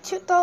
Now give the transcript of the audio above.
秋刀。